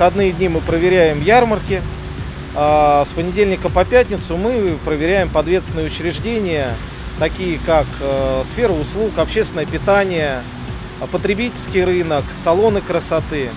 выходные дни мы проверяем ярмарки. А с понедельника по пятницу мы проверяем подветственные учреждения, такие как э, сфера услуг, общественное питание, а, потребительский рынок, салоны красоты.